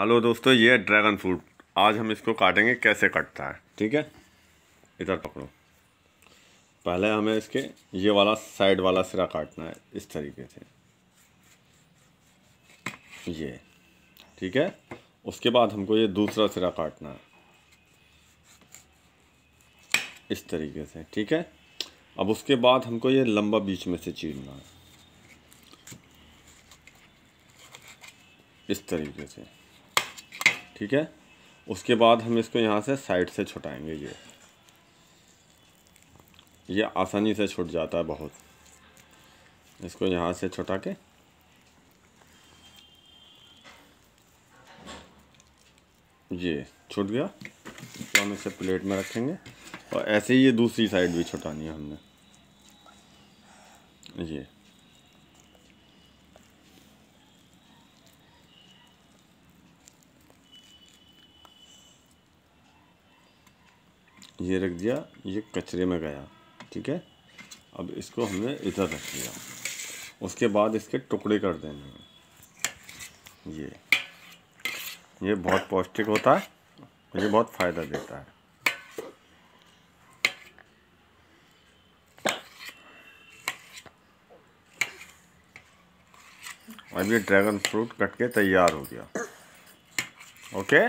Hello दोस्तों, ये dragon fruit. आज हम इसको काटेंगे कैसे कटता है, ठीक है? इधर पकड़ो। पहले हमें इसके ये वाला साइड वाला सिरा काटना है, इस तरीके से। ये, ठीक है? उसके बाद हमको ये दूसरा सिरा काटना है। इस तरीके से, ठीक है? अब उसके बाद हमको ये लंबा बीच में से चीरना है। इस तरीके से। ठीक है? उसके बाद हम इसको यहाँ से साइड से छुटाएँगे ये। ये आसानी से छुट जाता है बहुत। इसको यहाँ से छुटा के ये छूट गया। तो हम इसे प्लेट में रखेंगे। और ऐसे ही ये दूसरी साइड भी छुटानी है हमने। ये। ये रख दिया, ये कचरे में गया, ठीक है? अब इसको हमने इधर रख दिया। उसके बाद इसके टुकड़े कर देने हैं। ये ये बहुत पौष्टिक होता है ये बहुत फ़ायदा देता है। अब ये ड्रैगन फ्रूट कट के तैयार हो गया। ओके?